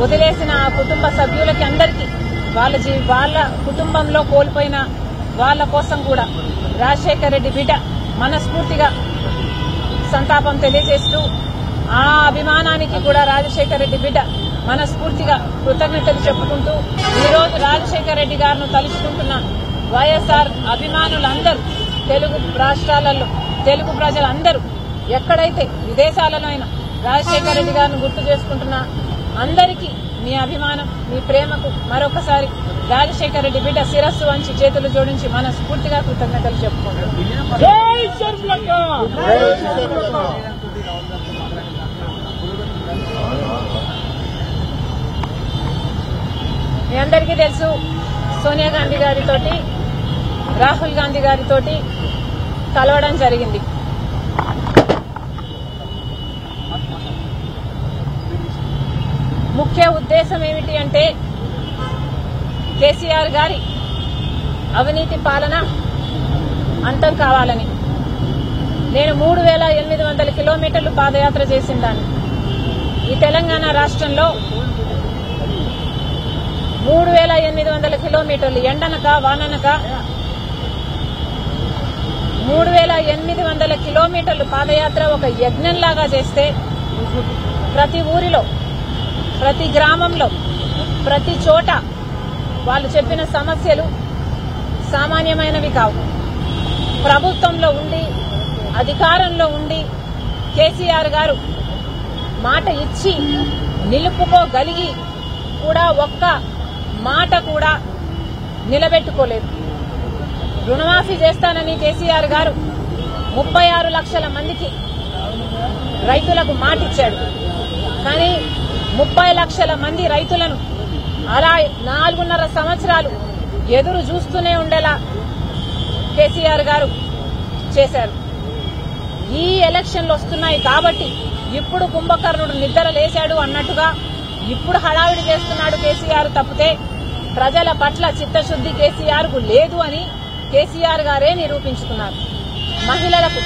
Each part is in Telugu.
వదిలేసిన ఆ కుటుంబ సభ్యులకి అందరికీ వాళ్ళ జీ వాళ్ళ కుటుంబంలో కోల్పోయిన వాళ్ళ కోసం కూడా రాజశేఖర రెడ్డి బిడ్డ మనస్ఫూర్తిగా సంతాపం తెలియజేస్తూ ఆ అభిమానానికి కూడా రాజశేఖర రెడ్డి బిడ్డ మనస్ఫూర్తిగా కృతజ్ఞతలు చెప్పుకుంటూ ఈరోజు రాజశేఖర రెడ్డి గారిను తలుచుకుంటున్న వైఎస్ఆర్ అభిమానులందరూ తెలుగు రాష్ట్రాలలో తెలుగు ప్రజలందరూ ఎక్కడైతే విదేశాలలో అయినా రాజశేఖర రెడ్డి గారిని గుర్తు చేసుకుంటున్న అందరికీ మీ అభిమానం మీ ప్రేమకు మరొకసారి రాజశేఖర రెడ్డి బిడ్డ శిరస్సు వంచి చేతులు జోడించి మనస్ఫూర్తిగా కృతజ్ఞతలు చెప్పుకుంటాం మీ అందరికీ తెలుసు సోనియా గాంధీ గారితోటి రాహుల్ గాంధీ గారితోటి కలవడం జరిగింది. ముఖ్య ఉద్దేశం ఏమిటి అంటే కేసీఆర్ గారి అవినీతి పాలన అంతం కావాలని. నేను మూడు వేల ఎనిమిది వందల కిలోమీటర్లు పాదయాత్ర చేసిందాన్ని ఈ తెలంగాణ రాష్ట్రంలో మూడు వేల ఎనిమిది వందల కిలోమీటర్లు ఎండనక వాననక మూడు వేల ఎనిమిది వందల కిలోమీటర్లు పాదయాత్ర ఒక యజ్ఞంలాగా చేస్తే ప్రతి ఊరిలో ప్రతి గ్రామంలో ప్రతి చోట వాళ్ళు చెప్పిన సమస్యలు సామాన్యమైనవి కావు. ప్రభుత్వంలో ఉండి అధికారంలో ఉండి కేసీఆర్ గారు మాట ఇచ్చి నిలుపుకోగలిగి కూడా ఒక్క మాట కూడా నిలబెట్టుకోలేదు. రుణమాఫీ చేస్తానని కేసీఆర్ గారు ముప్పై ఆరు లక్షల మందికి రైతులకు మాటిచ్చాడు. కానీ ముప్పై లక్షల మంది రైతులను అలా నాలుగున్నర సంవత్సరాలు ఎదురు చూస్తూనే ఉండేలా కేసీఆర్ గారు చేశారు. ఈ ఎలక్షన్లు వస్తున్నాయి కాబట్టి ఇప్పుడు కుంభకర్ణుడు నిద్ర లేశాడు అన్నట్టుగా ఇప్పుడు హడావిడి చేస్తున్నాడు కేసీఆర్ తప్పితే ప్రజల పట్ల చిత్తశుద్ది కేసీఆర్కు లేదు అని కేసీఆర్ గారే నిరూపించుకున్నారు. మహిళలకు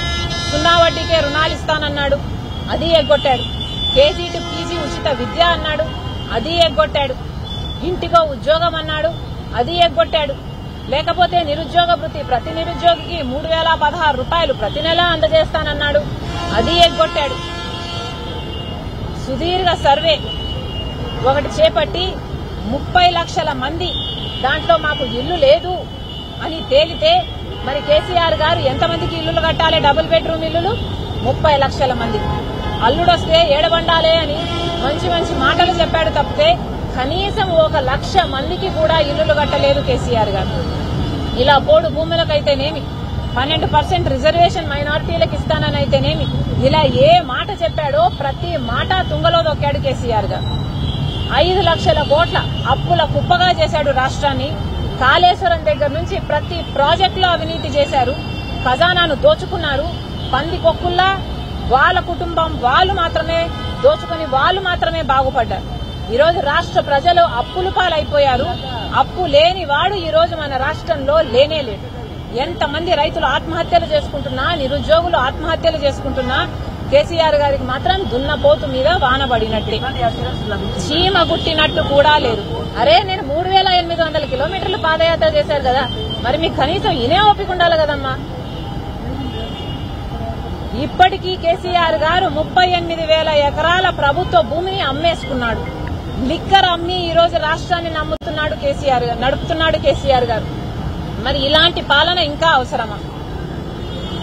సున్నా వడ్డీకే రుణాలు ఇస్తానన్నాడు. అది ఎగ్గొట్టాడు. కేజీ టు పీజీ ఉచిత విద్య అన్నాడు. అది ఎగ్గొట్టాడు. ఇంటికో ఉద్యోగం అన్నాడు. అది ఎగ్గొట్టాడు. లేకపోతే నిరుద్యోగ వృత్తి ప్రతి నిరుద్యోగికి మూడు వేల పదహారు రూపాయలు ప్రతి నెల అందజేస్తానన్నాడు. అది ఎగ్గొట్టాడు. సుదీర్ఘ సర్వే. ఒకటి చేపట్టి ముప్పై లక్షల మంది దాంట్లో మాకు ఇల్లు లేదు అని తేలితే మరి కేసీఆర్ గారు ఎంతమందికి ఇల్లులు కట్టాలి? డబుల్ బెడ్రూమ్ ఇల్లులు? ముప్పై లక్షల మంది అల్లుడొస్తే ఏడబండాలే అని మంచి మంచి మాటలు చెప్పాడు తప్పితే కనీసం ఒక లక్ష మందికి కూడా ఇల్లులు కట్టలేదు కేసీఆర్ గారు. ఇలా పోడు భూములకైతేనేమి? పన్నెండు పర్సెంట్ రిజర్వేషన్ మైనార్టీలకు ఇస్తానని అయితేనేమి ఇలా ఏ మాట చెప్పాడో ప్రతి మాట తుంగలో దొక్కాడు కేసీఆర్ గారు. ఐదు లక్షల కోట్ల అప్పుల కుప్పగా చేశాడు రాష్ట్రాన్ని. కాళేశ్వరం దగ్గర నుంచి ప్రతి ప్రాజెక్టులో అవినీతి చేశారు. ఖజానాను దోచుకున్నారు. పంది కొక్కుల్లా వాళ్ళ కుటుంబం వాళ్ళు మాత్రమే దోచుకుని వాళ్ళు మాత్రమే బాగుపడ్డారు. ఈ రోజు రాష్ట్ర ప్రజలు అప్పుల పాలైపోయారు. అప్పు లేని వాడు ఈరోజు మన రాష్ట్రంలో లేనే లేడు ఎంతమంది రైతులు ఆత్మహత్యలు చేసుకుంటున్నా నిరుద్యోగులు ఆత్మహత్యలు చేసుకుంటున్నా కేసీఆర్ గారికి మాత్రం దున్నపోతు మీద వానబడినట్టే చీమ గుట్టినట్టు కూడా లేదు. అరే నేను మూడు వేల ఎనిమిది వందల కిలోమీటర్లు పాదయాత్ర చేశారు కదా. మరి మీకు కనీసం ఇనే ఓపిక ఉండాలి కదమ్మా. ఇప్పటికీ కేసీఆర్ గారు ముప్పై ఎనిమిది వేల ఎకరాల ప్రభుత్వ భూమిని అమ్మేసుకున్నాడు. లిక్కర్ అమ్మి ఈ రోజు రాష్ట్రాన్ని నమ్ముతున్నాడు కేసీఆర్ గారు నడుపుతున్నాడు కేసీఆర్ గారు. మరి ఇలాంటి పాలన ఇంకా అవసరమా?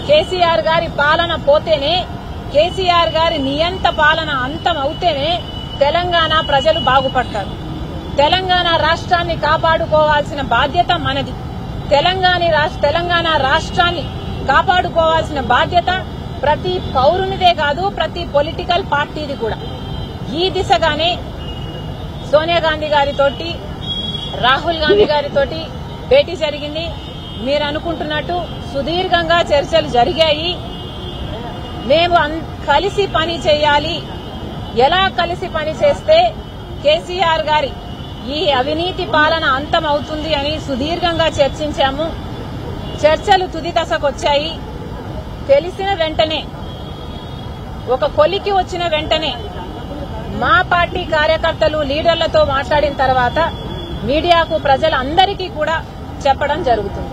కేసీఆర్ గారి పాలన పోతేనే కేసీఆర్ గారి నియంత పాలన అంతం అవుతేనే తెలంగాణ ప్రజలు బాగుపడతారు. తెలంగాణ రాష్ట్రాన్ని కాపాడుకోవాల్సిన బాధ్యత మనది. తెలంగాణ రాష్ట్ర తెలంగాణ రాష్ట్రాన్ని కాపాడుకోవాల్సిన బాధ్యత ప్రతి పౌరునిదే కాదు ప్రతి పొలిటికల్ పార్టీది కూడా. ఈ దిశగానే సోనియా గాంధీ గారితోటి రాహుల్ గాంధీ గారితోటి భేటీ జరిగింది. మీరు అనుకుంటున్నట్టు సుదీర్ఘంగా చర్చలు జరిగాయి. మేము కలిసి పని చేయాలి. ఎలా కలిసి పని చేస్తే కేసీఆర్ గారి ఈ అవినీతి పాలన అంతం అవుతుంది అని సుదీర్ఘంగా చర్చించాము. చర్చలు తుది దశకొచ్చాయి. తెలిసిన వెంటనే ఒక కొలికి వచ్చిన వెంటనే మా పార్టీ కార్యకర్తలు లీడర్లతో మాట్లాడిన తర్వాత మీడియాకు ప్రజలందరికీ కూడా చెప్పడం జరుగుతుంది.